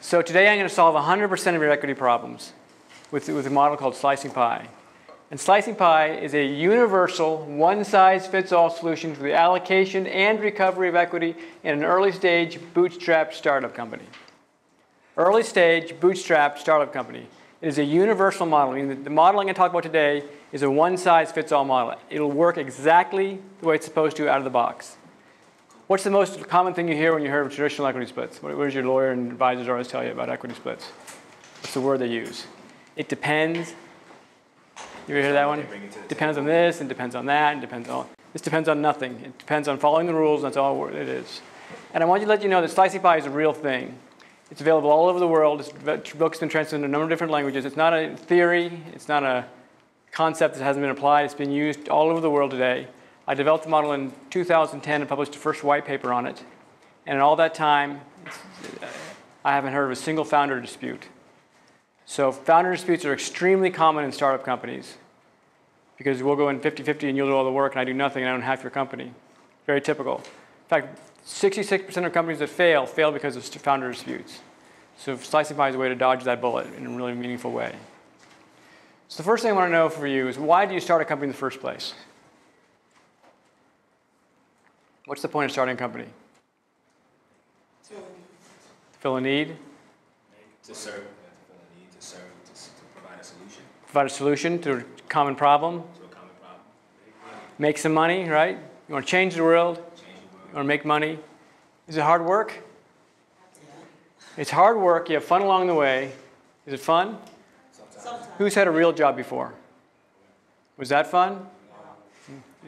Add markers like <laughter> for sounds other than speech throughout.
So today I'm going to solve 100% of your equity problems with, with a model called slicing pie. And slicing pie is a universal, one-size-fits-all solution for the allocation and recovery of equity in an early stage bootstrap startup company. Early stage bootstrap startup company. It is a universal model. I mean, the model I'm going to talk about today is a one-size-fits-all model. It'll work exactly the way it's supposed to out of the box. What's the most common thing you hear when you hear of traditional equity splits? What does your lawyer and advisors always tell you about equity splits? What's the word they use? It depends. You ever hear that one? Depends on this and depends on that and depends on. This depends on nothing. It depends on following the rules. And That's all it is. And I want you to let you know that slicing pie is a real thing. It's available all over the world. This book's been translated into a number of different languages. It's not a theory. It's not a concept that hasn't been applied. It's been used all over the world today. I developed the model in 2010 and published the first white paper on it. And in all that time, I haven't heard of a single founder dispute. So founder disputes are extremely common in startup companies because we'll go in 50-50 and you'll do all the work and I do nothing and I own half your company. Very typical. In fact, 66% of companies that fail, fail because of founder disputes. So slicing pie is a way to dodge that bullet in a really meaningful way. So the first thing I want to know for you is why do you start a company in the first place? What's the point of starting a company? Fill a need. To serve, to fill a need, to serve, to, s- to provide a solution Provide a solution to a common problem. to a common problem. Make Make some money, right? You want to change the world. change the world. You want to make money. Is it hard work? It's hard work. You have fun along the way. Is it fun? Sometimes. Who's had a real job before? Was that fun?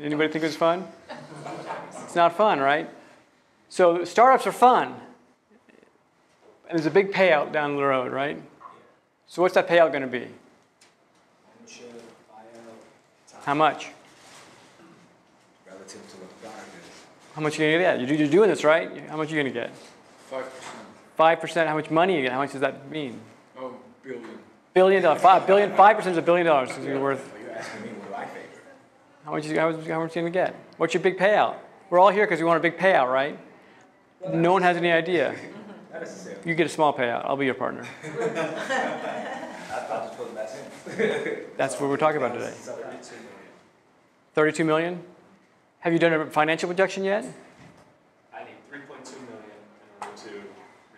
Anybody think it was fun? It's not fun, right? So startups are fun. And there's a big payout down the road, right? So what's that payout going to be? How much? relative to what the is. How much are you going to get? You're doing this, right? How much are you going to get? Five percent. 5%, how much money you get? How much does that mean? Oh, billion. Billion dollars, Five billion. Five percent is a billion dollars. Is it worth? Well, you're asking me what do I favor? How much? Is, how much? How much are you gonna get? What's your big payout? We're all here because we want a big payout, right? No one has any idea. You get a small payout. I'll be your partner. I thought <laughs> just put the best in. That's what we're talking about today. Thirty-two million. Thirty-two million. Have you done a financial projection yet? I need three point two million in order to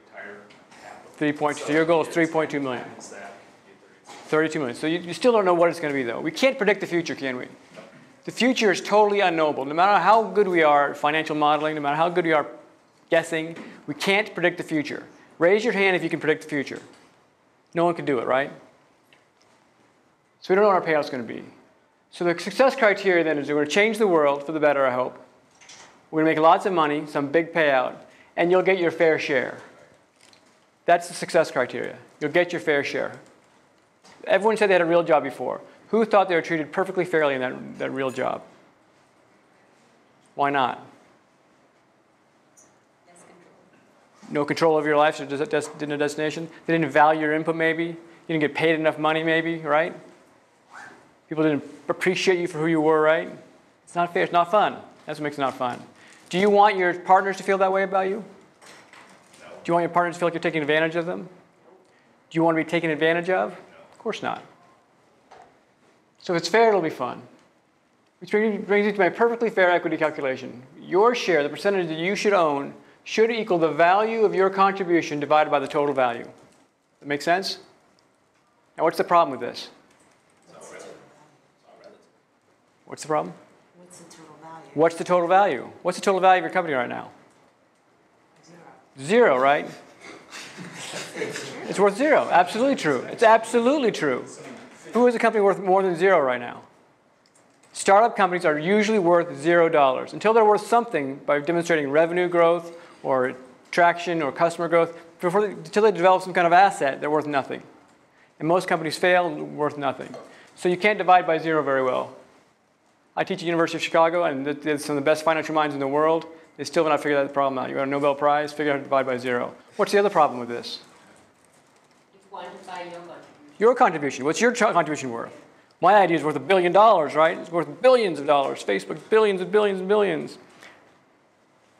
retire capital. Three point. So your goal is three point two million. Minus that, you get 32. Thirty-two million. So you, you still don't know what it's going to be, though. We can't predict the future, can we? The future is totally unknowable. No matter how good we are at financial modeling, no matter how good we are guessing, we can't predict the future. Raise your hand if you can predict the future. No one can do it, right? So we don't know what our payout's going to be. So the success criteria then is we're going to change the world for the better, I hope. We're going to make lots of money, some big payout, and you'll get your fair share. That's the success criteria. You'll get your fair share. Everyone said they had a real job before. Who thought they were treated perfectly fairly in that, that real job? Why not? No control over your life, so didn't a destination. They didn't value your input, maybe. You didn't get paid enough money, maybe, right? People didn't appreciate you for who you were, right? It's not fair. It's not fun. That's what makes it not fun. Do you want your partners to feel that way about you? No. Do you want your partners to feel like you're taking advantage of them? Do you want to be taken advantage of? No. Of course not. So if it's fair, it'll be fun. Which brings me to my perfectly fair equity calculation. Your share, the percentage that you should own, should equal the value of your contribution divided by the total value. That make sense? Now, what's the problem with this? What's the problem? What's the total value? What's the total value? What's the total value of your company right now? Zero. Zero, right? it's worth zero. Absolutely true. It's absolutely true. Who is a company worth more than zero right now? Startup companies are usually worth zero dollars until they're worth something by demonstrating revenue growth or traction or customer growth. Before they, until they develop some kind of asset, they're worth nothing. And most companies fail and worth nothing. So you can't divide by zero very well. I teach at University of Chicago, and there's some of the best financial minds in the world. They still have not figured that problem out. You got a Nobel Prize, figure out how to divide by zero. What's the other problem with this? Your contribution. What's your contribution worth? My idea is worth a billion dollars, right? It's worth billions of dollars. Facebook, billions and billions and billions.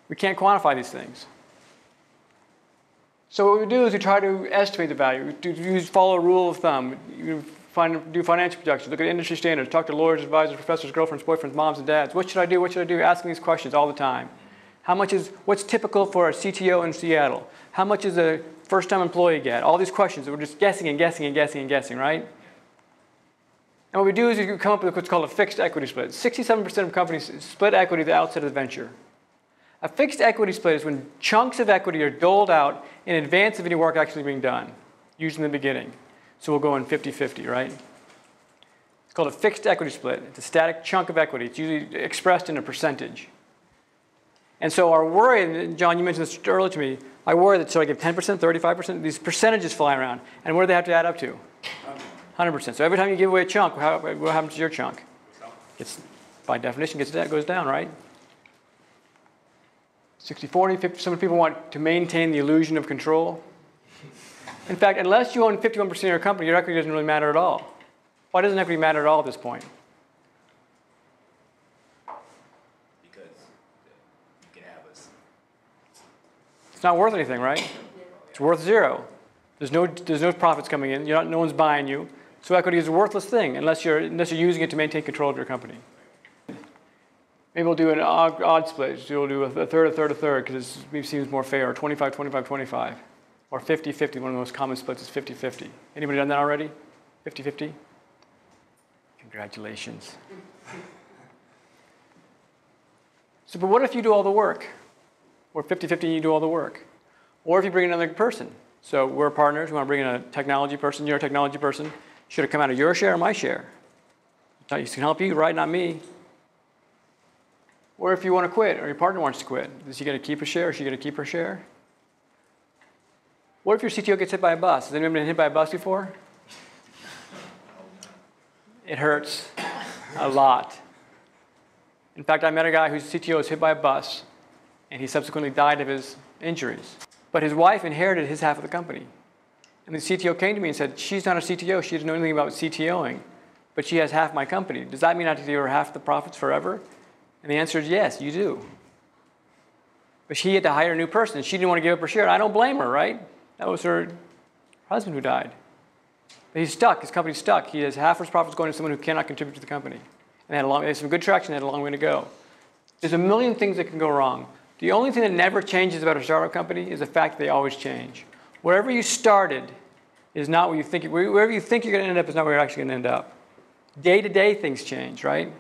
We can't quantify these things. So what we do is we try to estimate the value. We follow a rule of thumb. You find, do financial projections, look at industry standards, talk to lawyers, advisors, professors, girlfriends, boyfriends, moms, and dads. What should I do? What should I do? Asking these questions all the time. How much is what's typical for a CTO in Seattle? How much is a first-time employee get? All these questions. that We're just guessing and guessing and guessing and guessing, right? And what we do is we come up with what's called a fixed equity split. 67% of companies split equity at the outset of the venture. A fixed equity split is when chunks of equity are doled out in advance of any work actually being done, usually in the beginning. So we'll go in 50 50, right? It's called a fixed equity split. It's a static chunk of equity. It's usually expressed in a percentage. And so our worry, and John, you mentioned this earlier to me, I worry that so I give 10%, 35%, these percentages fly around. And what do they have to add up to? 100%. So every time you give away a chunk, how, what happens to your chunk? It's, by definition, gets, goes down, right? 60 40, 50, some people want to maintain the illusion of control. In fact, unless you own 51% of your company, your equity doesn't really matter at all. Why doesn't equity matter at all at this point? Because you can have us. It's not worth anything, right? It's worth zero. There's no, there's no profits coming in. Not, no one's buying you. So equity is a worthless thing unless you're, unless you're using it to maintain control of your company. Maybe we'll do an odd, odd split. We'll do a, a third, a third, a third, because it seems more fair, or 25, 25, 25. Or 50, 50. One of the most common splits is 50, 50. Anybody done that already? 50, 50? Congratulations. <laughs> So, but what if you do all the work? Or 50, 50 and you do all the work? Or if you bring another person. So we're partners, we want to bring in a technology person, you're a technology person. Should it come out of your share or my share? I can help you, right? Not me. Or if you want to quit, or your partner wants to quit, is he going to keep a share, or is she going to keep her share? What if your CTO gets hit by a bus? Has anyone been hit by a bus before? It hurts a lot. In fact, I met a guy whose CTO was hit by a bus, and he subsequently died of his injuries. But his wife inherited his half of the company. And the CTO came to me and said, She's not a CTO, she doesn't know anything about CTOing, but she has half my company. Does that mean I have to give her half the profits forever? And the answer is yes, you do. But she had to hire a new person, she didn't want to give up her share. I don't blame her, right? That was her husband who died. But he's stuck. His company's stuck. He has half his profits going to someone who cannot contribute to the company. And they had, a long, they had some good traction, they had a long way to go. There's a million things that can go wrong. The only thing that never changes about a startup company is the fact that they always change. Wherever you started is not where you think, wherever you think you're going to end up is not where you're actually going to end up. Day to day things change, right?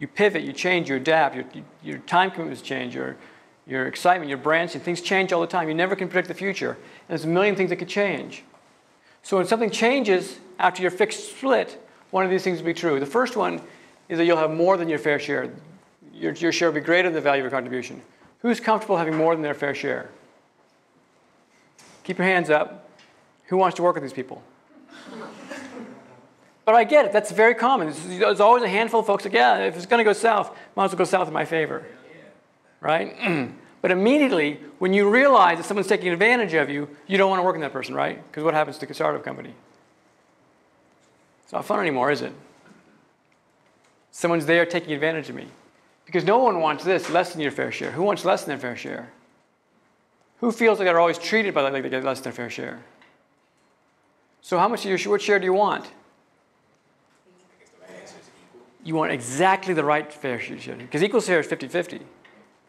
You pivot, you change, you adapt, your, your time commitments change, your, your excitement, your branching, things change all the time. You never can predict the future. And there's a million things that could change. So when something changes after your fixed split, one of these things will be true. The first one is that you'll have more than your fair share. Your, your share will be greater than the value of your contribution. Who's comfortable having more than their fair share? Keep your hands up. Who wants to work with these people? But I get it. That's very common. There's always a handful of folks like, yeah, if it's going to go south, might as well go south in my favor. Right? <clears throat> but immediately, when you realize that someone's taking advantage of you, you don't want to work with that person, right? Because what happens to a startup company? It's not fun anymore, is it? Someone's there taking advantage of me. Because no one wants this less than your fair share. Who wants less than their fair share? Who feels like they're always treated by like they get less than their fair share? So how much of your what share do you want? You want exactly the right fair share. Because equal share is 50-50.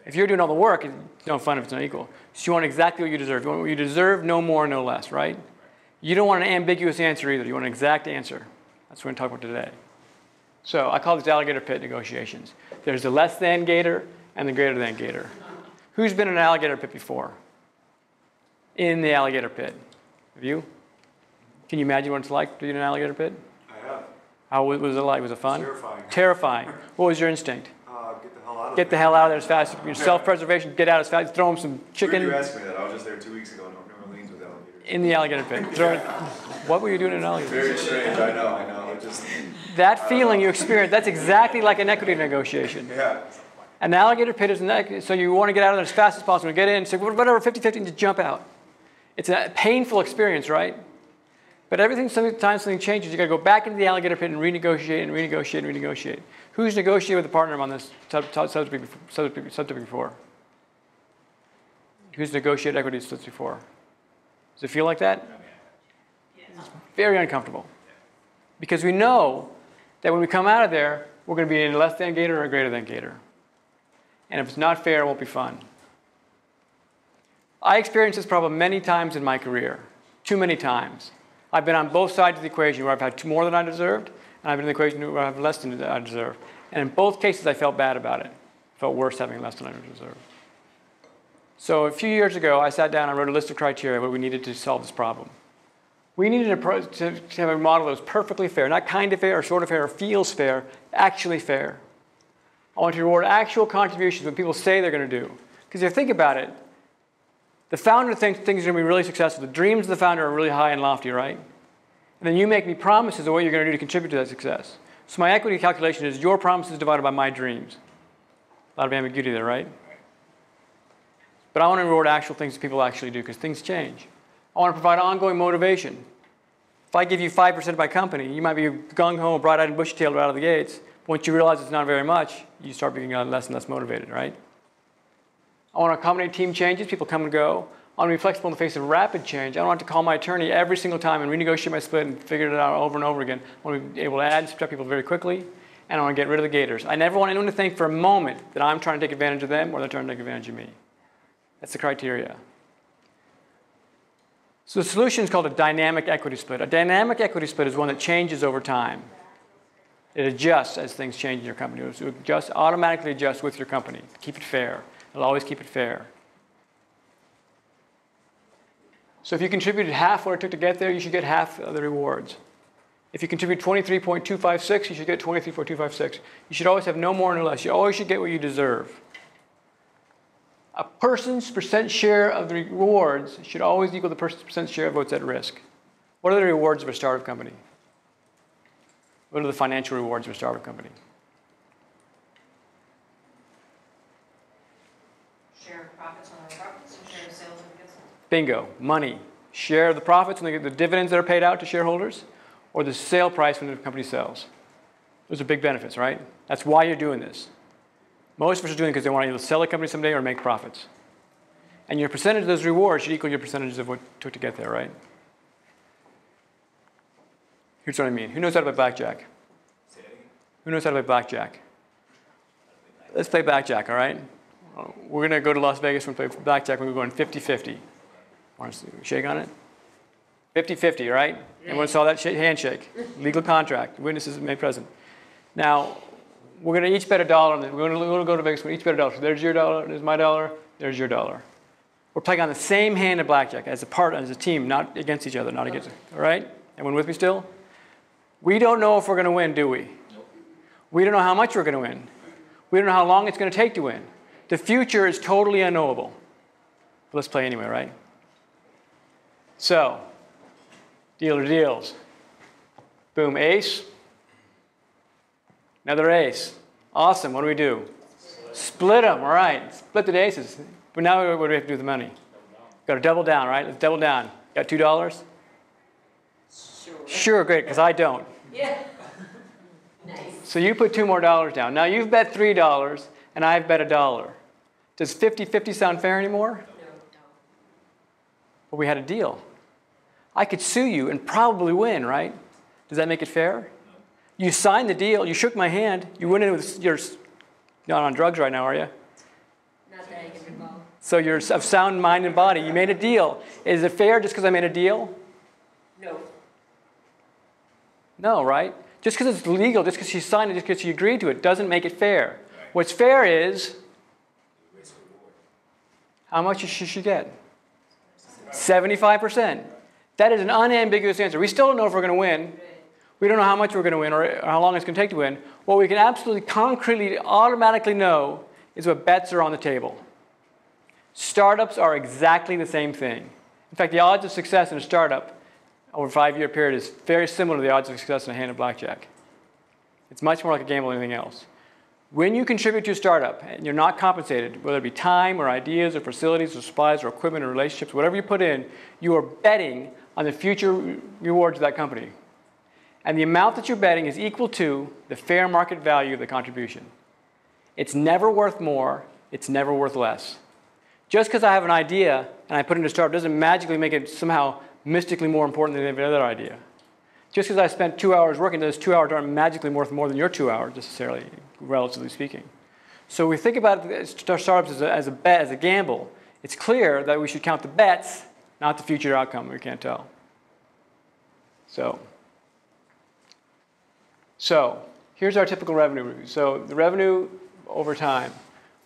If you're doing all the work, it's no fun if it's not equal. So you want exactly what you deserve. You want what you deserve, no more, no less, right? You don't want an ambiguous answer either. You want an exact answer. That's what we're going to talk about today. So I call these alligator pit negotiations. There's the less than gator and the greater than gator. Who's been in an alligator pit before? In the alligator pit. Have you? Can you imagine what it's like to be in an alligator pit? I have. How was it like? Was it fun? Terrifying. Terrifying. What was your instinct? Uh, get the hell out of Get the there. hell out of there as fast as you Self-preservation, get out as fast. Throw them some chicken you asked me that. I was just there two weeks ago in New Orleans with alligators. in the alligator pit. Throw it. <laughs> What were you doing in an alligator? Pit? Very strange. I know. I know. It just That feeling you experience, that's exactly like an equity negotiation. yeah. An alligator pit is an equ- so you want to get out of there as fast as possible. Get in, and say whatever, 50-50, and just jump out. It's a painful experience, right? But everything, sometimes something changes. You got to go back into the alligator pit and renegotiate and renegotiate and renegotiate. Who's negotiated with a partner on this sub- sub- subject bef- subject subject before? Who's negotiated equity splits before? Does it feel like that? It's very uncomfortable. Because we know that when we come out of there, we're going to be in a less than gator or a greater than gator. And if it's not fair, it won't be fun. I experienced this problem many times in my career, too many times. I've been on both sides of the equation where I've had more than I deserved, and I've been in the equation where I have less than I deserve. And in both cases, I felt bad about it. I felt worse having less than I deserved. So a few years ago, I sat down and wrote a list of criteria what we needed to solve this problem. We needed a to, to have a model that was perfectly fair, not kind of fair or sort of fair or feels fair, actually fair. I want to reward actual contributions when people say they're going to do. Because if you think about it, the founder thinks things are going to be really successful. The dreams of the founder are really high and lofty, right? And then you make me promises of what you're going to do to contribute to that success. So my equity calculation is your promises divided by my dreams. A lot of ambiguity there, right? But I want to reward actual things that people actually do because things change. I want to provide ongoing motivation. If I give you 5% of my company, you might be gung ho, bright eyed, and bushy tailed right out of the gates. Once you realize it's not very much, you start being uh, less and less motivated, right? I want to accommodate team changes. People come and go. I want to be flexible in the face of rapid change. I don't want to call my attorney every single time and renegotiate my split and figure it out over and over again. I want to be able to add and subtract people very quickly, and I want to get rid of the gators. I never want anyone to think for a moment that I'm trying to take advantage of them or they're trying to take advantage of me. That's the criteria. So the solution is called a dynamic equity split. A dynamic equity split is one that changes over time. It adjusts as things change in your company. It will adjust, automatically adjusts with your company. Keep it fair. It'll always keep it fair. So if you contributed half what it took to get there, you should get half of the rewards. If you contribute 23.256, you should get 23.256. You should always have no more nor less. You always should get what you deserve. A person's percent share of the rewards should always equal the person's percent share of votes at risk. What are the rewards of a startup company? What are the financial rewards of a startup company? Share of profits on our profits and share of sales when it gets. Bingo, money. Share of the profits when they get the dividends that are paid out to shareholders, or the sale price when the company sells. Those are big benefits, right? That's why you're doing this. Most of us are doing it because they want to either sell a company someday or make profits. And your percentage of those rewards should equal your percentages of what it took to get there, right? Here's what I mean. Who knows how to play blackjack? Say that again. Who knows how to play blackjack? Let's play blackjack, all right? We're going to go to Las Vegas and play blackjack. We're going 50 50. Want to shake on it? 50 50, right? Everyone saw that sh- handshake. Legal contract. Witnesses made present. Now, we're going to each bet a dollar on this. We're going to go to Vegas. We're going to each bet a dollar. So there's your dollar, there's my dollar, there's your dollar. We're playing on the same hand of blackjack as a part, as a team, not against each other, not against. All right? Everyone with me still? We don't know if we're going to win, do we? We don't know how much we're going to win. We don't know how long it's going to take to win. The future is totally unknowable. But let's play anyway, right? So, dealer deals. Boom, ace. Another ace. Awesome. What do we do? Split them. All right. Split the aces. But now what do we have to do with the money? Got to double down, right? Let's double down. Got two dollars? Sure. Sure, great, because I don't. Yeah. <laughs> Nice. So you put two more dollars down. Now you've bet three dollars, and I've bet a dollar. Does 50 50 sound fair anymore? No. But we had a deal. I could sue you and probably win, right? Does that make it fair? You signed the deal, you shook my hand, you went in with your. Not on drugs right now, are you? Not that I can recall. So you're of sound mind and body. You made a deal. Is it fair just because I made a deal? No. No, right? Just because it's legal, just because you signed it, just because you agreed to it, doesn't make it fair. What's fair is how much should she get. 75%. That is an unambiguous answer. We still don't know if we're going to win. We don't know how much we're going to win or how long it's going to take to win. What we can absolutely concretely, automatically know is what bets are on the table. Startups are exactly the same thing. In fact, the odds of success in a startup over a five year period is very similar to the odds of success in a hand of blackjack. It's much more like a gamble than anything else. When you contribute to a startup and you're not compensated, whether it be time or ideas or facilities or supplies or equipment or relationships, whatever you put in, you are betting on the future rewards of that company. And the amount that you're betting is equal to the fair market value of the contribution. It's never worth more, it's never worth less. Just because I have an idea and I put it into startup doesn't magically make it somehow mystically more important than every other idea. Just because I spent two hours working, those two hours aren't magically worth more than your two hours necessarily, relatively speaking. So we think about startups as a, as a bet, as a gamble. It's clear that we should count the bets, not the future outcome. We can't tell. So, so here's our typical revenue review. So the revenue over time.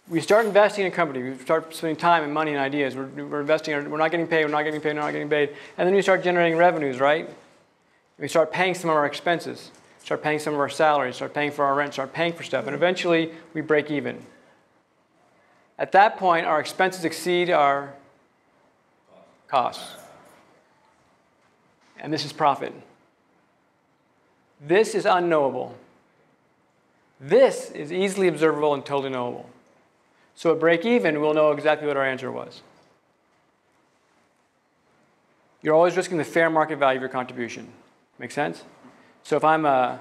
We start investing in a company. We start spending time and money and ideas. We're, we're investing. We're not getting paid. We're not getting paid. We're not getting paid. And then we start generating revenues, right? We start paying some of our expenses. Start paying some of our salaries. Start paying for our rent. Start paying for stuff. And eventually, we break even. At that point, our expenses exceed our costs. And this is profit. This is unknowable. This is easily observable and totally knowable. So at break even, we'll know exactly what our answer was. You're always risking the fair market value of your contribution. Make sense? So if I'm a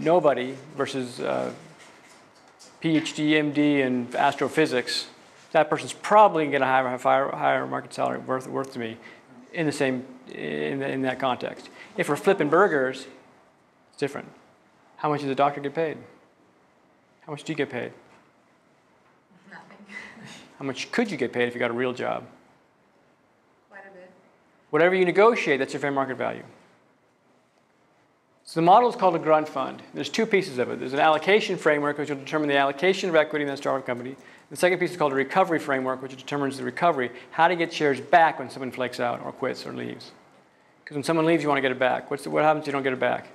nobody versus a PhD, MD in astrophysics, that person's probably going to have a higher, higher market salary worth, worth to me in the same in, the, in that context. If we're flipping burgers, it's different. How much does a doctor get paid? How much do you get paid? Nothing. How much could you get paid if you got a real job? Quite a bit. Whatever you negotiate, that's your fair market value. So the model is called a grunt fund. There's two pieces of it. There's an allocation framework, which will determine the allocation of equity in that startup company. The second piece is called a recovery framework, which determines the recovery, how to get shares back when someone flakes out or quits or leaves. Because when someone leaves, you want to get it back. What's the, what happens if you don't get it back?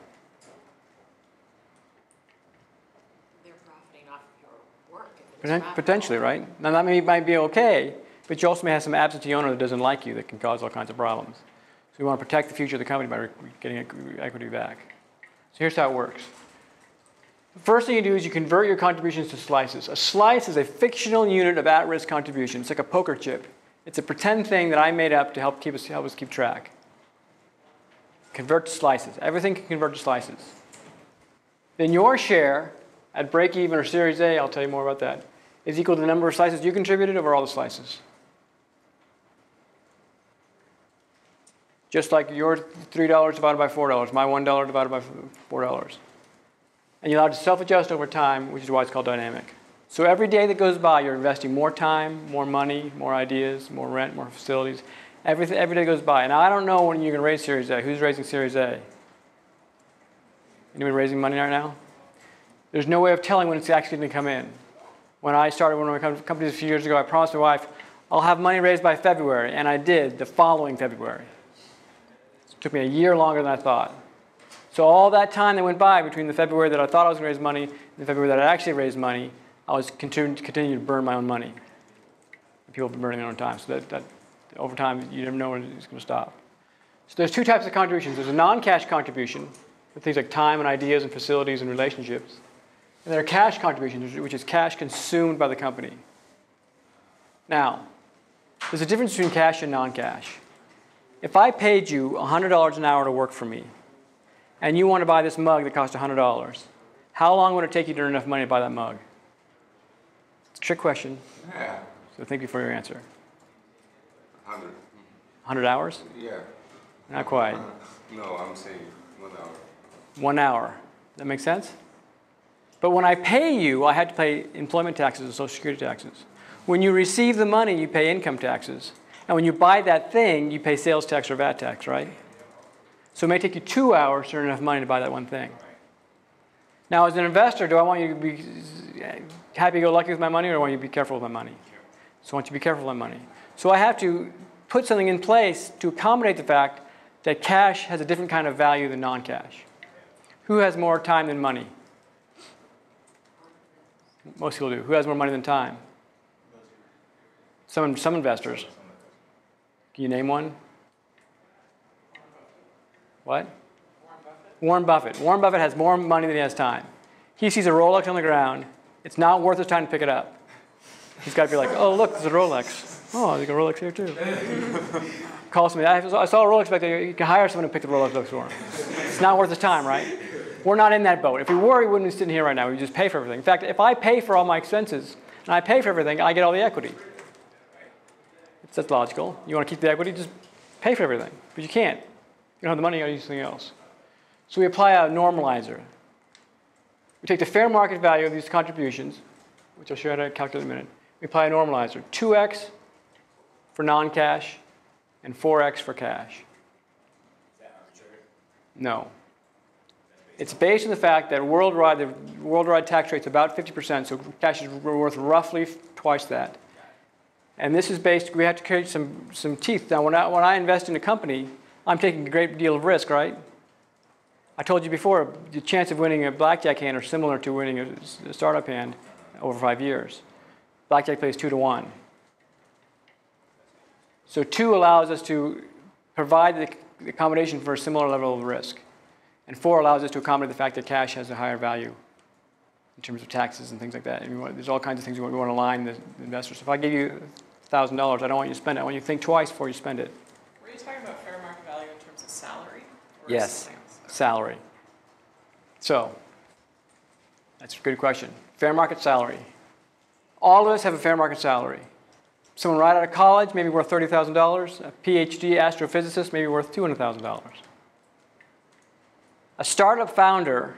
They're profiting off your work. it's Potentially, right? Now that may, might be okay, but you also may have some absentee owner that doesn't like you that can cause all kinds of problems. So we want to protect the future of the company by re- getting equity back. So here's how it works. The first thing you do is you convert your contributions to slices. A slice is a fictional unit of at-risk contribution. It's like a poker chip. It's a pretend thing that I made up to help keep us help us keep track. Convert to slices. Everything can convert to slices. Then your share at break even or series A, I'll tell you more about that, is equal to the number of slices you contributed over all the slices. Just like your $3 divided by $4, my $1 divided by $4. And you're allowed to self adjust over time, which is why it's called dynamic. So every day that goes by, you're investing more time, more money, more ideas, more rent, more facilities. Everything, every day goes by. And I don't know when you're going to raise Series A. Who's raising Series A? Anyone raising money right now? There's no way of telling when it's actually going to come in. When I started one of my companies a few years ago, I promised my wife, I'll have money raised by February, and I did the following February. It took me a year longer than I thought. So all that time that went by between the February that I thought I was going to raise money and the February that I actually raised money, I was continuing continuing to burn my own money. People have been burning their own time. So that, that over time, you never know when it's going to stop. So there's two types of contributions. There's a non-cash contribution with things like time and ideas and facilities and relationships. And there are cash contributions, which is cash consumed by the company. Now, there's a difference between cash and non-cash. If I paid you $100 an hour to work for me, and you want to buy this mug that costs $100, how long would it take you to earn enough money to buy that mug? It's a trick question, Yeah, so thank you for your answer. Hundred. 100 hours? Yeah. Not quite. <laughs> No, I'm saying one hour. One hour. That make sense? But when I pay you, I had to pay employment taxes and social security taxes. When you receive the money, you pay income taxes. And when you buy that thing, you pay sales tax or VAT tax, right? So it may take you two hours to earn enough money to buy that one thing. Now, as an investor, do I want you to be happy go lucky with my money or do I want you to be careful with my money? So I want you to be careful with my money. So I have to put something in place to accommodate the fact that cash has a different kind of value than non cash. Who has more time than money? Most people do. Who has more money than time? Some, some investors. Can you name one? What? Warren Buffett. Warren Buffett has more money than he has time. He sees a Rolex on the ground. It's not worth his time to pick it up. He's got to be like, oh, look, there's a Rolex. Oh, there's a Rolex here too. <laughs> Calls me. I saw a Rolex back there. You can hire someone to pick the Rolex up for him. It's not worth his time, right? We're not in that boat. If we were, we wouldn't be sitting here right now. We just pay for everything. In fact, if I pay for all my expenses, and I pay for everything, I get all the equity. It's that's logical. You want to keep the equity, just pay for everything. But you can't. You don't have the money, you gotta use something else. So we apply a normalizer. We take the fair market value of these contributions, which I'll show you how to calculate in a minute. We apply a normalizer. 2x for non-cash and 4x for cash. No. It's based on the fact that worldwide, the worldwide tax rate is about 50%, so cash is worth roughly twice that. And this is based, we have to create some, some teeth. Now, when I, when I invest in a company, I'm taking a great deal of risk, right? I told you before, the chance of winning a blackjack hand are similar to winning a, a startup hand over five years. Blackjack plays two to one. So two allows us to provide the, the accommodation for a similar level of risk. And four allows us to accommodate the fact that cash has a higher value in terms of taxes and things like that. And want, there's all kinds of things we want, we want to align the, the investors. So if I give you $1,000, I don't want you to spend it. I want you to think twice before you spend it. Were you talking about fair market value in terms of salary? or Yes. Salary. So, that's a good question. Fair market salary. All of us have a fair market salary. Someone right out of college, maybe worth $30,000. A PhD astrophysicist, maybe worth $200,000. A startup founder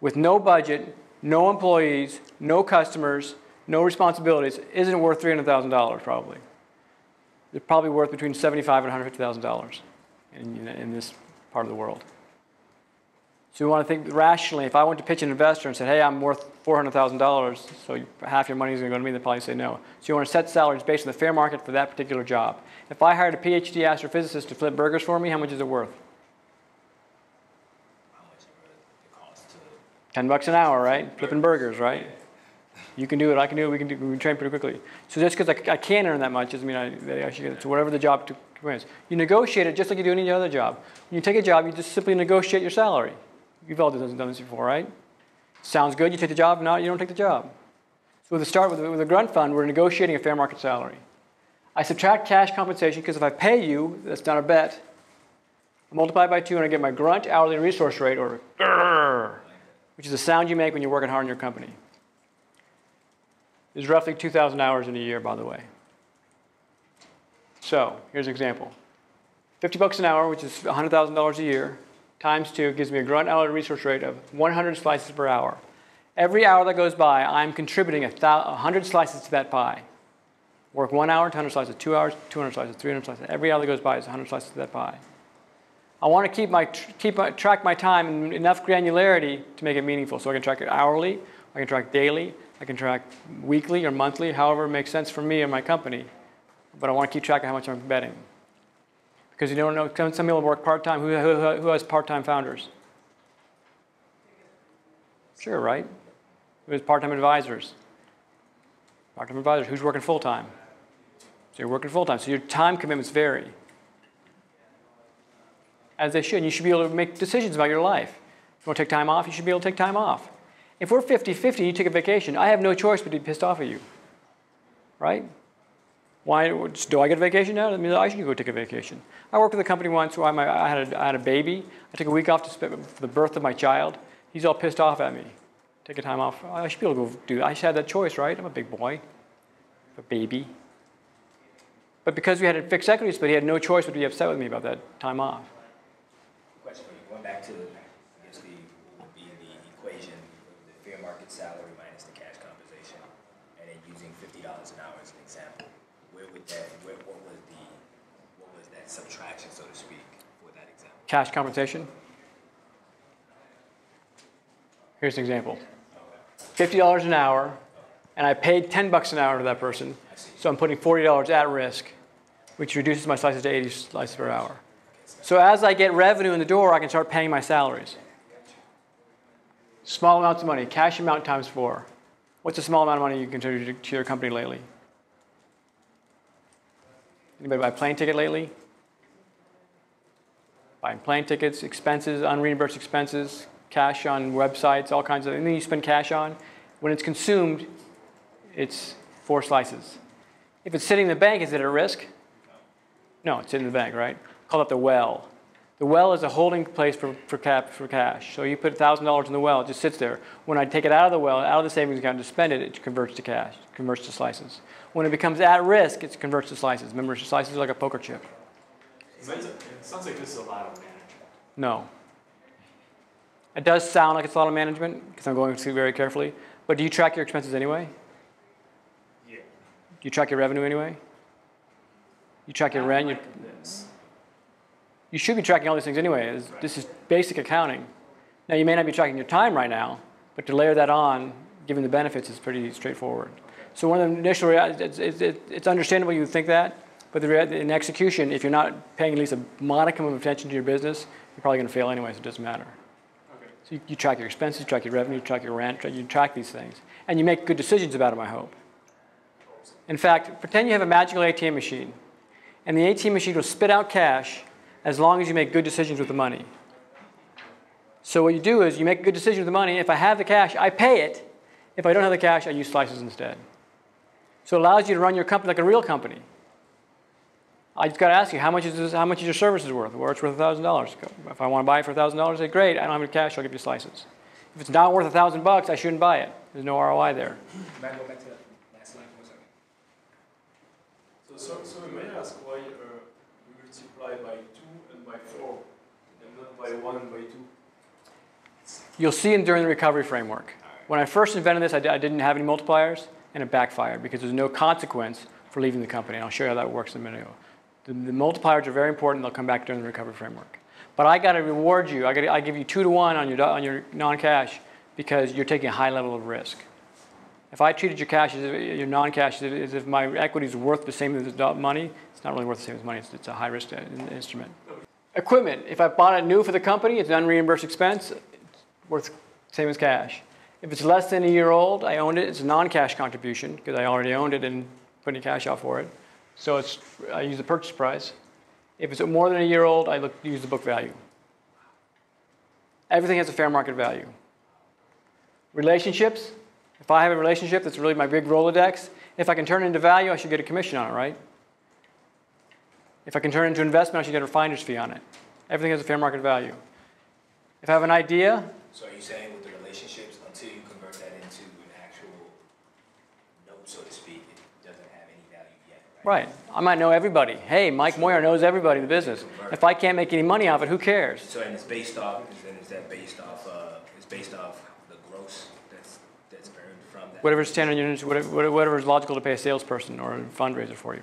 with no budget, no employees, no customers, no responsibilities isn't worth $300,000 probably. They're probably worth between $75 and $150,000 in, in this part of the world. So we want to think rationally. If I went to pitch an investor and said, hey, I'm worth $400,000, so half your money is going to go to me, they'd probably say no. So you want to set salaries based on the fair market for that particular job. If I hired a PhD astrophysicist to flip burgers for me, how much is it worth? How much it really it costs to 10 bucks an hour, right? Flipping burgers, right? You can do it, I can do it, we can, do, we can train pretty quickly. So just because I, I can't earn that much doesn't mean I, that I should get it. So whatever the job to wins. You negotiate it just like you do any other job. When you take a job, you just simply negotiate your salary. You've all done, this before, right? Sounds good, you take the job, no, you don't take the job. So with the start with, with a grunt fund, we're negotiating a fair market salary. I subtract cash compensation because if I pay you, that's not a bet. I multiply by two and I get my grunt hourly resource rate, or <clears throat> which is the sound you make when you're working hard in your company. There's roughly 2,000 hours in a year, by the way. So here's an example. 50 bucks an hour, which is $100,000 a year, times two gives me a grunt hourly resource rate of 100 slices per hour. Every hour that goes by, I'm contributing 100 slices to that pie. Work one hour, 200 slices, two hours, 200 slices, 300 slices. Every hour that goes by is 100 slices to that pie. I want to keep my, keep my, track my time in enough granularity to make it meaningful. So I can track it hourly, I can track daily, I can track weekly or monthly, however it makes sense for me and my company. But I want to keep track of how much I'm betting. Because you don't know, some people work part time. Who, who, who has part time founders? Sure, right? Who has part time advisors? Part time advisors. Who's working full time? So you're working full time. So your time commitments vary. As they should. And you should be able to make decisions about your life. If you want to take time off, you should be able to take time off. If we're 50 50 and you take a vacation, I have no choice but to be pissed off at you. Right? Why do I get a vacation now? That means I should go take a vacation. I worked with a company once where I had a, I had a baby. I took a week off to spend for the birth of my child. He's all pissed off at me. Take a time off. I should be able to go do. I should have that choice, right? I'm a big boy, a baby. But because we had a fixed equity split, he had no choice but to be upset with me about that time off. Question for you, going back to, I guess the, would be the equation, of the fair market salary minus the cash compensation, and then using fifty dollars an hour as an example. Where would that, where, what was the, what was that subtraction, so to speak, for that example? Cash compensation. Here's an example. $50 an hour, and I paid 10 bucks an hour to that person, so I'm putting $40 at risk, which reduces my slices to 80 slices per hour. So as I get revenue in the door, I can start paying my salaries. Small amounts of money, cash amount times four. What's a small amount of money you contributed to your company lately? Anybody buy a plane ticket lately? Buying plane tickets, expenses, unreimbursed expenses, cash on websites, all kinds of anything you spend cash on. When it's consumed, it's four slices. If it's sitting in the bank, is it at risk? No, it's in the bank, right? Call it the well. The well is a holding place for, for, cap, for cash. So you put $1,000 in the well, it just sits there. When I take it out of the well, out of the savings account to spend it, it converts to cash, converts to slices. When it becomes at risk, it converts to slices. Remember, slices are like a poker chip. It sounds like- it sounds like this is a lot of management. No. It does sound like it's a lot of management because I'm going through very carefully. But do you track your expenses anyway? Yeah. Do you track your revenue anyway? You track your rent. You, Like this. you should be tracking all these things anyway. It's- This is basic accounting. Now you may not be tracking your time right now, but to layer that on, given the benefits, is pretty straightforward. So one of the initial, it's, it's, it's understandable you think that, but the, in execution, if you're not paying at least a modicum of attention to your business, you're probably going to fail anyway, so it doesn't matter. Okay. So you, you track your expenses, you track your revenue, you track your rent, you track these things. And you make good decisions about them, I hope. In fact, pretend you have a magical ATM machine, and the ATM machine will spit out cash as long as you make good decisions with the money. So what you do is you make a good decision with the money. If I have the cash, I pay it. If I don't have the cash, I use slices instead. So it allows you to run your company like a real company. I just got to ask you, how much is this, how much is your services worth? Well, it's worth thousand dollars. If I want to buy it for thousand dollars, say great. I don't have any cash. I'll give you slices. If it's not worth a thousand bucks, I shouldn't buy it. There's no ROI there. Can I go back to that last slide for a second? So, so, so we may ask why uh, we multiply by two and by four, and not by one and by two. You'll see it during the recovery framework. When I first invented this, I, I didn't have any multipliers, and it backfired because there's no consequence for leaving the company. And I'll show you how that works in a minute. The, the multipliers are very important. They'll come back during the recovery framework. But I got to reward you. I, got I give you two to one on your, on your non-cash because you're taking a high level of risk. If I treated your cash as if, your non-cash as if- my equity is worth the same as money, it's not really worth the same as money. It's, it's a high-risk uh, instrument. Equipment. If I bought it new for the company, it's an unreimbursed expense. It's worth the same as cash. If it's less than a year old, I owned it. It's a non-cash contribution because I already owned it and put any cash out for it. So it's I use the purchase price. If it's more than a year old, I look use the book value. Everything has a fair market value. Relationships. If I have a relationship that's really my big Rolodex, if I can turn it into value, I should get a commission on it, right? If I can turn it into investment, I should get a finder's fee on it. Everything has a fair market value. If I have an idea, So are you saying with the relationships, until you convert that into an actual note, so to speak, it doesn't have any value yet, right? I might know everybody. Hey, Mike Moyer knows everybody in the business. If I can't make any money off it, who cares? So and it's based off, and is that based off, uh, it's based off the gross that's, that's earned from that? Whatever's standard units, whatever, whatever is logical to pay a salesperson or a fundraiser for you.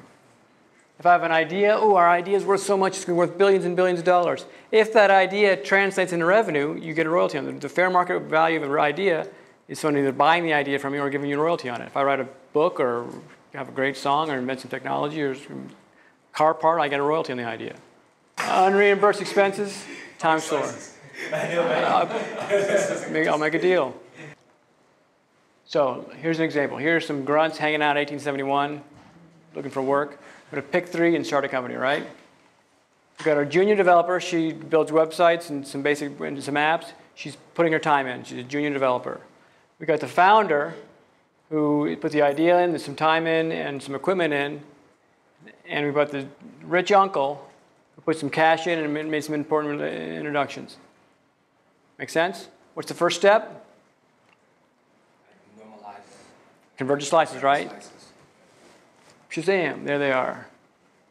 If I have an idea, oh, our idea is worth so much, it's going to be worth billions and billions of dollars. If that idea translates into revenue, you get a royalty on it. The fair market value of an idea is someone either buying the idea from you or giving you a royalty on it. If I write a book or have a great song or invent some technology or car part, I get a royalty on the idea. Unreimbursed expenses, time four. Uh, I'll make- a deal. So here's an example. Here's some grunts hanging out 1871, looking for work. Going to pick three and start a company, right? We've got our junior developer. She builds websites and some basic and some apps. She's putting her time in. She's a junior developer. We got the founder who put the idea in, there's some time in, and some equipment in. And we brought the rich uncle who put some cash in and made some important introductions. Make sense? What's the first step? Normalize. Convert to slices, right? Shazam, there they are.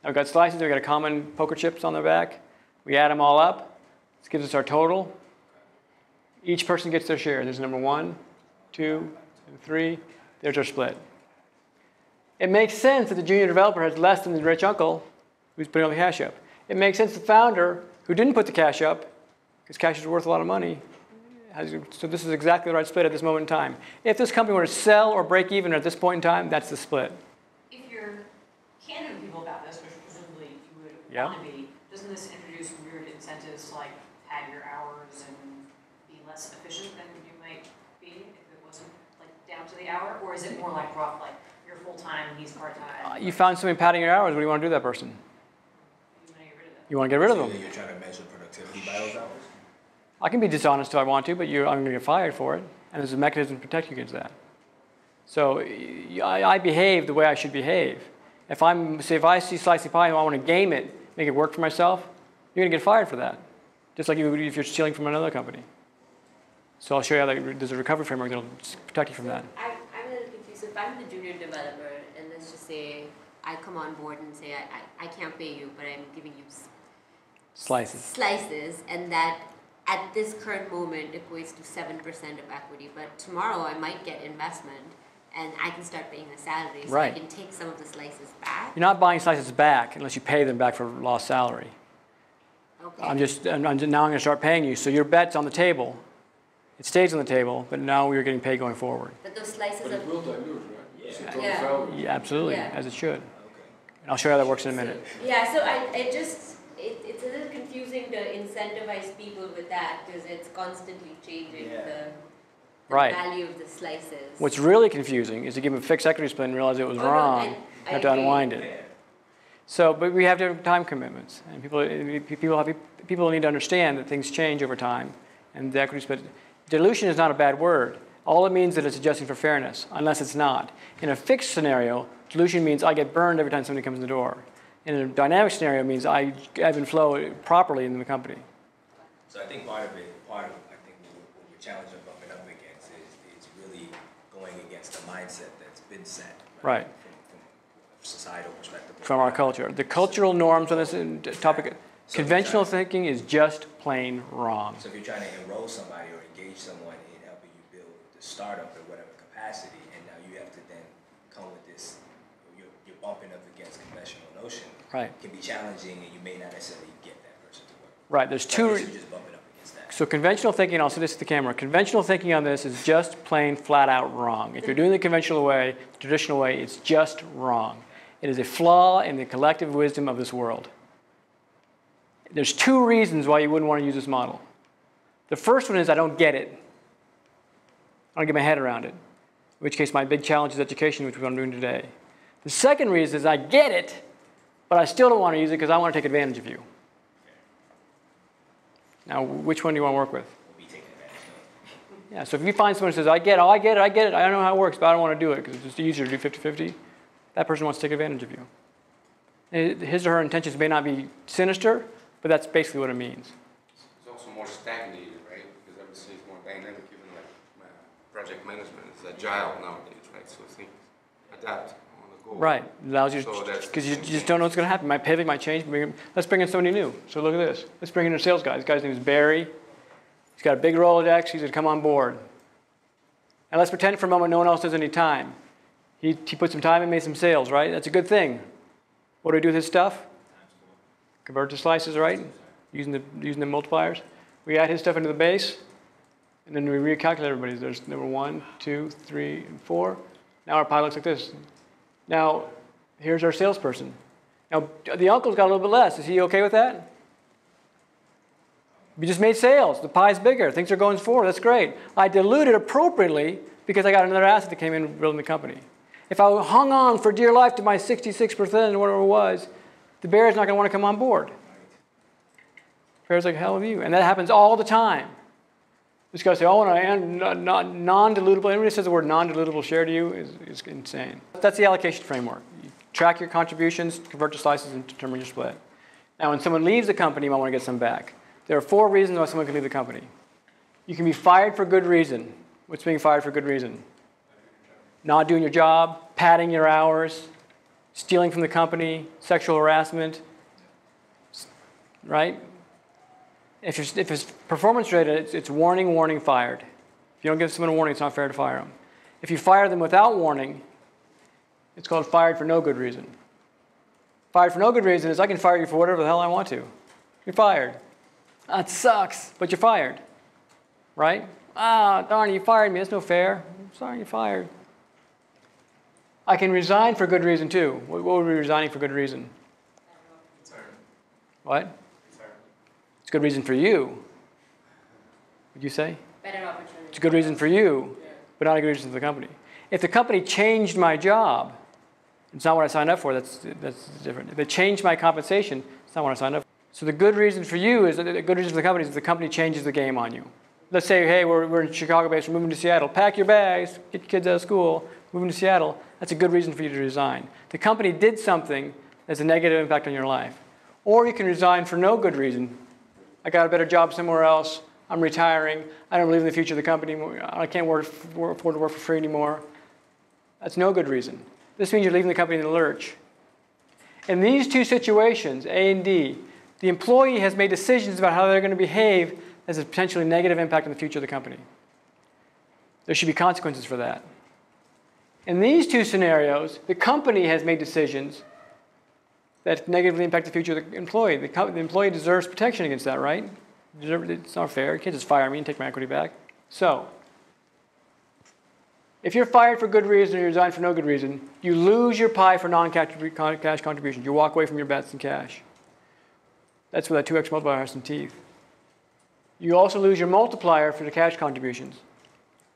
We've got slices, we've got a common poker chips on their back. We add them all up. This gives us our total. Each person gets their share. There's number one, two, and three. There's our split. It makes sense that the junior developer has less than the rich uncle who's putting all the cash up. It makes sense the founder who didn't put the cash up, because cash is worth a lot of money, has, so this is exactly the right split at this moment in time. If this company were to sell or break even at this point in time, that's the split. If you're candid with people about this, which presumably you would Yeah. want to be, doesn't this introduce weird incentives like pad your hours and be less efficient than you might be if it wasn't like down to the hour? Or is it more like rough, like you're full-time, he's Uh, part-time? You found somebody padding your hours, what do you want to do to that person? You want to get rid of that? You want to get rid of So them. You're trying to measure productivity by those hours? I can be dishonest if I want to, but you're, I'm going to get fired for it. And there's a mechanism to protect you against that. So I behave the way I should behave. If I'm, say, if I see slicing pie and I want to game it, make it work for myself, you're going to get fired for that. just like you would if you're stealing from another company. So I'll show you how that, there's a recovery framework that'll protect you from that. I, I'm a little confused. So if I'm the junior developer, and let's just say I come on board and say I, I, I can't pay you, but I'm giving you s- Slices. slices, and that at this current moment equates to seven percent of equity. But tomorrow I might get investment, and I can start paying a salary, so Right. I can take some of the slices back. You're not buying slices back unless you pay them back for lost salary. Okay. I'm just, I'm, I'm- now I'm gonna start paying you, so your bet's on the table. It stays on the table, but now you're getting paid going forward. but those slices But of it will dilute, right? It's a total Yeah. value. Yeah, absolutely, Yeah. as it should. Okay. And I'll show you how that works in a minute. Yeah, so I, it just, it, it's a little confusing to incentivize people with that because it's constantly changing Yeah. the, the Right. value of the slices. What's really confusing is to give them a fixed equity split and realize it was Oh, no, wrong. I- You I have to agree. unwind it. So, but we have to have time commitments, and people, eh, eh, people, have, people need to understand that things change over time, and the equity split. Dilution is not a bad word. All it means is that it's adjusting for fairness, unless it's not. In a fixed scenario, dilution means I get burned every time somebody comes in the door. In a dynamic scenario, it means I ebb and flow properly in the company. So I think part of it, part of, I think what we're challenging bumping up against is, is really going against the mindset that's been set. Right. From, from societal perspective. From our culture, the cultural norms on this uh, topic, So conventional trying- thinking is just plain wrong. So if you're trying to enroll somebody or engage someone in helping you build the startup or whatever capacity, and now you have to then come with this, you're, you're bumping up against conventional notion. Right. Can be challenging, and you may not necessarily get that person to work. Right. There's two. guess you're just bumping up against that. So conventional thinking, I'll say this to the camera, conventional thinking on this is just plain flat out wrong. If you're doing the conventional way, the traditional way, it's just wrong. It is a flaw in the collective wisdom of this world. There's two reasons why you wouldn't want to use this model. The first one is I don't get it. I don't get my head around it. In which case, my big challenge is education, which is what I'm doing today. The second reason is I get it, but I still don't want to use it because I want to take advantage of you. Now, which one do you want to work with? We'll be taking advantage of. Yeah, so if you find someone who says, I get it, oh, I get it, I get it, I don't know how it works, but I don't want to do it because it's just easier to do 50 50, that person wants to take advantage of you. And His or her intentions may not be sinister, but that's basically what it means. It's also more stagnated, right? Because everything is more dynamic, even like uh, project management is agile nowadays, right? So things adapt on the go. Right, allows you, because the you just don't know what's going to happen. My pivot, might change. Bring let's bring in somebody new. So look at this. Let's bring in a sales guy. This guy's name is Barry. He's got a big Rolodex. He's going to come on board. And let's pretend for a moment no one else has any time. He, he put some time and made some sales, right? That's a good thing. What do we do with his stuff? Convert to slices, right? Using the, using the multipliers. We add his stuff into the base, and then we recalculate everybody's. There's number one, two, three, and four. Now our pie looks like this. Now, here's our salesperson. Now, the uncle's got a little bit less. Is he okay with that? We just made sales. The pie's bigger. Things are going forward. That's great. I diluted appropriately because I got another asset that came in building the company. If I hung on for dear life to my 66% or whatever it was, the bear's not going to want to come on board. Bear's like, hell of you. And that happens all the time. This guy say, oh, no, non-dilutable. Anybody says the word non-dilutable share to you is, is insane. That's the allocation framework. You track your contributions, convert to slices, and determine your split. Now, when someone leaves the company, you might want to get some back. There are four reasons why someone can leave the company. You can be fired for good reason. What's being fired for good reason? Not doing your job, padding your hours, stealing from the company, sexual harassment, right? If it's, if it's performance rated, it's, it's warning, warning, fired. If you don't give someone a warning, it's not fair to fire them. If you fire them without warning, it's called fired for no good reason. Fired for no good reason is I can fire you for whatever the hell I want to. You're fired. That sucks, but you're fired. Right? Ah, darn, you fired me. That's no fair. I'm sorry, you're fired. I can resign for good reason too. What, what would be resigning for good reason? What? Retirement. It's a good reason for you. Would you say? Better opportunity. It's a good reason for you, but not a good reason for the company. If the company changed my job, it's not what I signed up for, that's, that's different. If they changed my compensation, it's not what I signed up for. So the good reason for you is, the good reason for the company is the company changes the game on you. Let's say, hey, we're, we're in Chicago based, we're moving to Seattle. Pack your bags, get your kids out of school, moving to Seattle. That's a good reason for you to resign. The company did something that's a negative impact on your life. Or you can resign for no good reason, I got a better job somewhere else. I'm retiring. I don't believe in the future of the company. I can't work, work, afford to work for free anymore. That's no good reason. This means you're leaving the company in the lurch. In these two situations, A and D, the employee has made decisions about how they're going to behave has a potentially negative impact on the future of the company. There should be consequences for that. In these two scenarios, the company has made decisions that negatively impact the future of the employee. The, the employee deserves protection against that, right? It's not fair. You can't just fire me and take my equity back. So, if you're fired for good reason or you resign for no good reason, you lose your pie for non-cash contributions. You walk away from your bets in cash. That's where that 2x multiplier has some teeth. You also lose your multiplier for the cash contributions.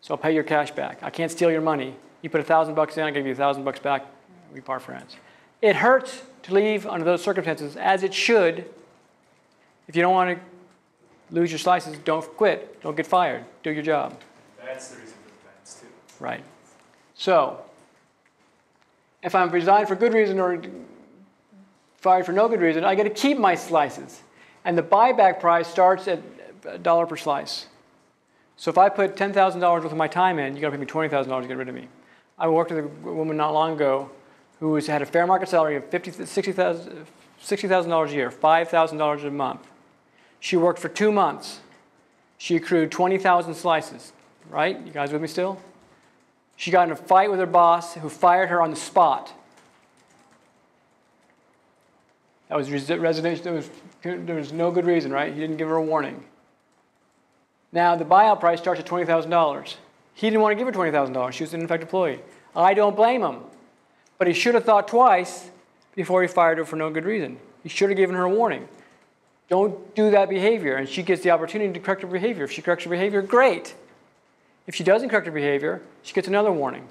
So I'll pay your cash back. I can't steal your money. You put a thousand bucks in, I give you a thousand bucks back. We part friends. It hurts to leave under those circumstances, as it should. If you don't want to lose your slices, don't quit. Don't get fired. Do your job. That's the reason for the plans too. Right. So, if I'm resigned for good reason or fired for no good reason, I get to keep my slices. And the buyback price starts at a dollar per slice. So if I put $10,000 worth of my time in, you got to pay me $20,000 to get rid of me. I worked with a woman not long ago who was, had a fair market salary of $50, $60,000 $60,000 a year, $5,000 a month. She worked for two months. She accrued 20,000 slices, right? You guys with me still? She got in a fight with her boss who fired her on the spot. That was resi- resignation. There was, there was no good reason, right? He didn't give her a warning. Now, the buyout price starts at $20,000. He didn't want to give her $20,000. She was an ineffective employee. I don't blame him. But he should have thought twice before he fired her for no good reason. He should have given her a warning. Don't do that behavior. And she gets the opportunity to correct her behavior. If she corrects her behavior, great. If she doesn't correct her behavior, she gets another warning.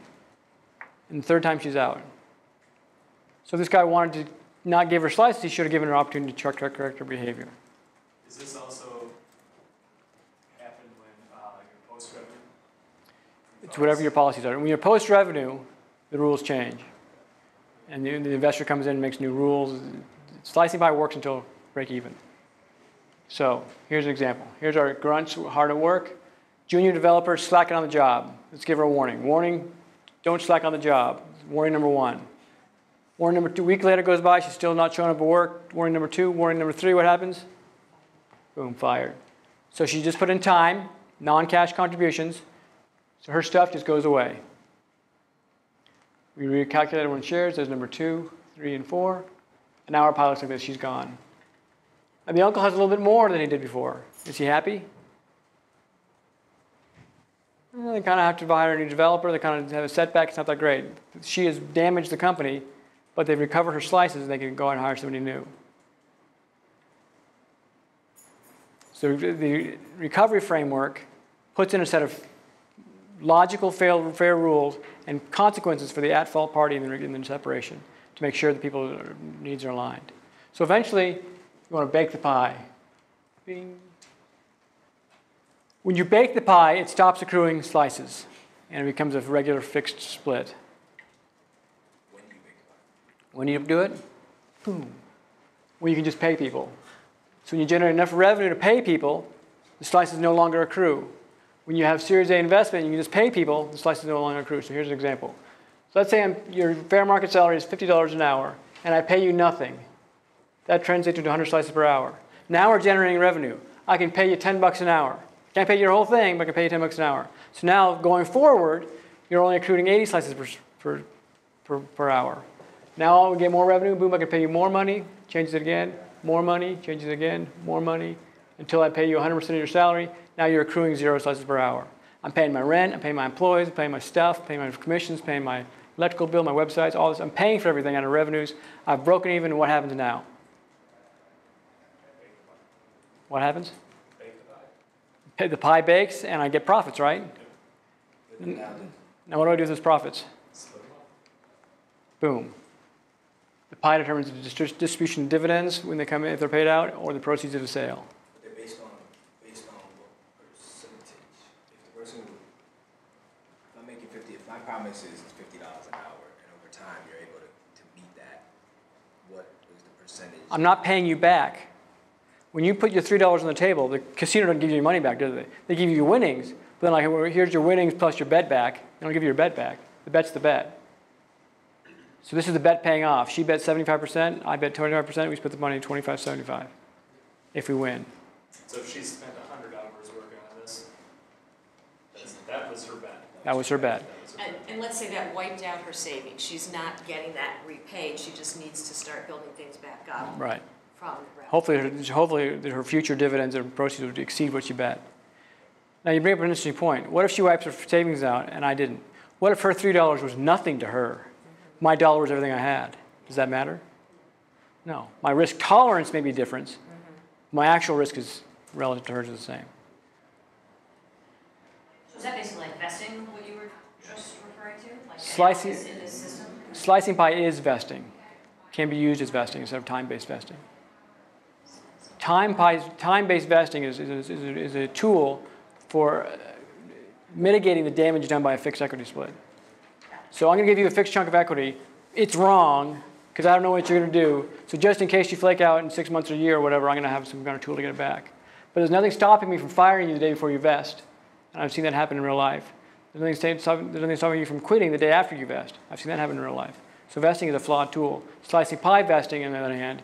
And the third time she's out. So this guy wanted to not give her slices. He should have given her an opportunity to correct, correct her behavior. Does this also happen when uh, you're post revenue? It's whatever your policies are. When you're post revenue, the rules change. And the, the investor comes in and makes new rules. Slicing Pie works until break even. So here's an example. Here's our grunts hard at work. Junior developer slacking on the job. Let's give her a warning. Warning, don't slack on the job. Warning number one. Warning number two, week later goes by, she's still not showing up at work. Warning number two, warning number three, what happens? Boom, fired. So she just put in time, non-cash contributions, so her stuff just goes away. We recalculate everyone's shares. There's number two, three, and four. And now our pilot's like this. She's gone. And the uncle has a little bit more than he did before. Is he happy? Well, they kind of have to hire a new developer. They kind of have a setback. It's not that great. She has damaged the company, but they've recovered her slices and they can go and hire somebody new. So the recovery framework puts in a set of logical, fair, fair rules and consequences for the at-fault party in the, in the separation to make sure that people's uh, needs are aligned. So eventually, you want to bake the pie. Bing. When you bake the pie, it stops accruing slices, and it becomes a regular fixed split. When do you make it? When you do it, boom. When you can just pay people. So when you generate enough revenue to pay people, the slices no longer accrue. When you have Series A investment, you can just pay people, the slices no longer accrue. So here's an example. So let's say I'm, your fair market salary is $50 an hour, and I pay you nothing. That translates into 100 slices per hour. Now we're generating revenue. I can pay you 10 bucks an hour. Can't pay you your whole thing, but I can pay you 10 bucks an hour. So now going forward, you're only accruing 80 slices per, per, per, per hour. Now we get more revenue, boom, I can pay you more money, changes it again, more money, changes it again, more money, until I pay you 100% of your salary. Now you're accruing zero slices per hour. I'm paying my rent, I'm paying my employees, I'm paying my stuff, paying my commissions, paying my electrical bill, my websites, all this. I'm paying for everything out of revenues. I've broken even, what happens now? What happens? The pie bakes, and I get profits, right? Now, what do I do with those profits? Boom. The pie determines the distribution of dividends when they come in, if they're paid out, or the proceeds of the sale. But they're based on, based on what percentage? If the person, if I'm making fifty, if my promise is fifty dollars an hour, and over time you're able to, to meet that, what is the percentage? I'm not paying you back. When you put your three dollars on the table, the casino doesn't give you your money back, do they? They give you your winnings, but then like, well, here's your winnings plus your bet back. They don't give you your bet back. The bet's the bet. So this is the bet paying off. She bet 75%, I bet 25%, we split the money 25 75 if we win. So if she spent a hundred hours working on this, that was her bet. That was her. That was her And, bet. And let's say that wiped out her savings, she's not getting that repaid, she just needs to start building things back up Right. from the rest. Hopefully, her- hopefully her future dividends and proceeds would exceed what she bet. Now you bring up an interesting point. What if she wipes her savings out and I didn't? What if her three dollars was nothing to her? My dollar was everything I had. Does that matter? No. My risk tolerance may be different. My actual risk is relative to hers is the same. So is that basically like vesting, what you were just referring to? Like Slicing-? Slicing pie is vesting. Can be used as vesting instead of time-based vesting. Time time-based vesting is, is, is, a, is a tool for mitigating the damage done by a fixed equity split. So I'm going to give you a fixed chunk of equity. It's wrong because I don't know what you're going to do. So just in case you flake out in six months or a year or whatever, I'm going to have some kind of tool to get it back. But there's nothing stopping me from firing you the day before you vest. And I've seen that happen in real life. There's nothing, stopping, there's nothing stopping you from quitting the day after you vest. I've seen that happen in real life. So vesting is a flawed tool. Slicing pie vesting, on the other hand,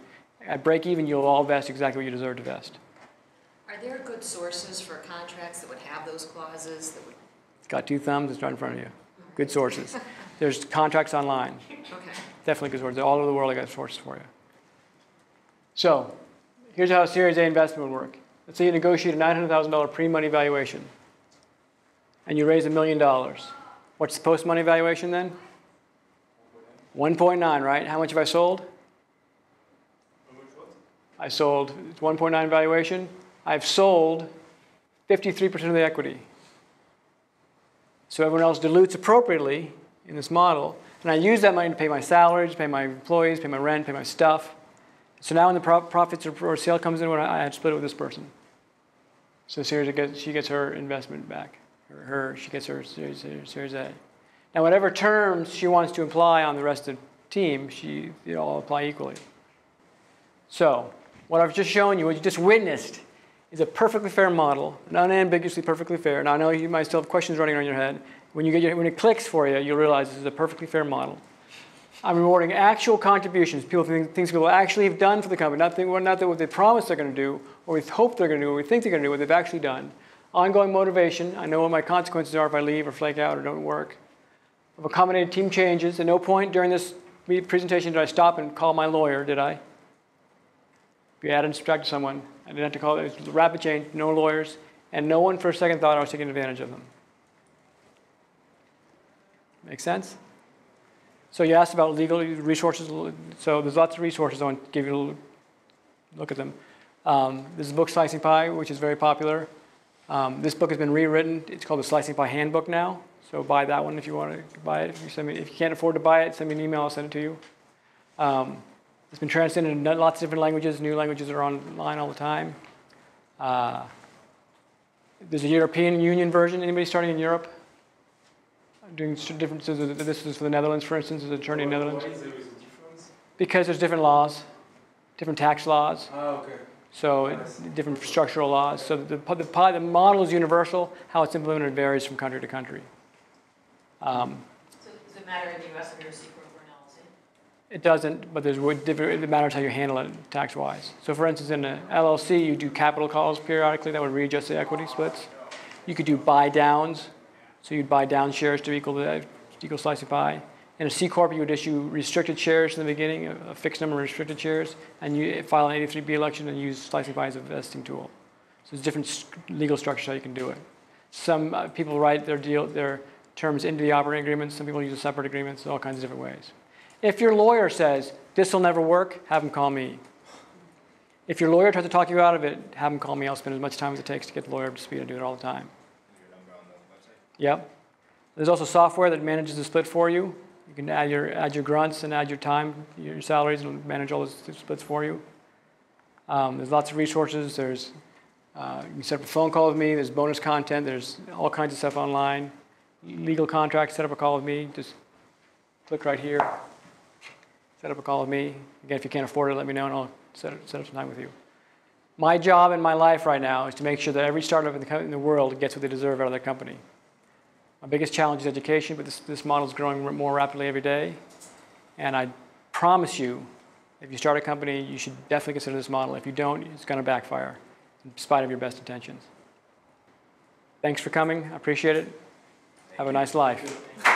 at break even, you'll all vest exactly what you deserve to vest. Are there good sources for contracts that would have those clauses that would, It's Got two thumbs, it's right in front of you. Mm-hmm. Good sources. <laughs> There's contracts online. okay. Definitely good sources. All over the world, I got sources for you. So, here's how a Series A investment would work. Let's say you negotiate a $900,000 pre-money valuation, and you raise a million dollars. What's the post-money valuation then? 1.9, right? How much have I sold? I sold, it's 1.9 valuation. I've sold 53% of the equity. So everyone else dilutes appropriately in this model. And I use that money to pay my salaries, pay my employees, pay my rent, pay my stuff. So now when the pro- profits or, sale comes in, I, split it with this person. So Series gets, she gets her investment back. Her, her she gets her series, series A. Now whatever terms she wants to apply on the rest of the team, she, they all apply equally. So, what I've just shown you, what you just witnessed, is a perfectly fair model, an unambiguously perfectly fair. Now, I know you might still have questions running around your head. When, you get your, when it clicks for you, you'll realize this is a perfectly fair model. I'm rewarding actual contributions, people think, things people actually have done for the company, not, think, not that what they promise they're going to do, or we hope they're going to do, or we think they're going to do, what they've actually done. Ongoing motivation, I know what my consequences are if I leave or flake out or don't work. I've accommodated team changes. At no point during this presentation did I stop and call my lawyer, did I? If you add and subtract someone, I didn't have to call it. Was rapid change, no lawyers, and no one for a second thought I was taking advantage of them. Make sense? So you asked about legal resources. So there's lots of resources. I want to give you a look at them. Um, this is book, Slicing Pie, which is very popular. Um, this book has been rewritten. It's called the Slicing Pie Handbook now. So buy that one if you want to buy it. If you, send me, if you can't afford to buy it, send me an email. I'll send it to you. Um, it's been translated into lots of different languages. New languages are online all the time. Uh, there's a European Union version. Anybody starting in Europe? Doing s- different. So th- this is for the Netherlands, for instance. There's an attorney in Why- Netherlands Why is there is a difference? because there's different laws, different tax laws. Ah, okay. So different structural laws. So the, the, the, model is universal. How it's implemented varies from country to country. Um, So does it matter in the US if you're a C corp or an LLC? It doesn't, but there's different, it matters how you handle it tax-wise. So for instance, in an LLC, you do capital calls periodically that would readjust the equity splits. You could do buy downs, so you'd buy down shares to equal the equal slice of pie. In a C corp, you would issue restricted shares in the beginning, a, fixed number of restricted shares, and you file an 83B election and use slicing pie as a vesting tool. So there's different legal structures how you can do it. Some uh, people write their deal, their terms into the operating agreements. Some people use a separate agreements, all kinds of different ways. If your lawyer says, this will never work, have him call me. If your lawyer tries to talk you out of it, have him call me. I'll spend as much time as it takes to get the lawyer up to speed. I do it all the time. Your number on the website? Yep. There's also software that manages the split for you. You can add your, add your grunts and add your time, your salaries, and manage all those splits for you. Um, there's lots of resources. There's, uh, you can set up a phone call with me. There's bonus content. There's all kinds of stuff online. Legal contracts, set up a call with me. Just click right here. Set up a call with me. Again, if you can't afford it, let me know and I'll set, set up some time with you. My job in my life right now is to make sure that every startup in the, in the world gets what they deserve out of their company. My biggest challenge is education, but this, this model is growing more rapidly every day. And I promise you, if you start a company, you should definitely consider this model. If you don't, it's going to backfire, in spite of your best intentions. Thanks for coming. I appreciate it. Have a nice life.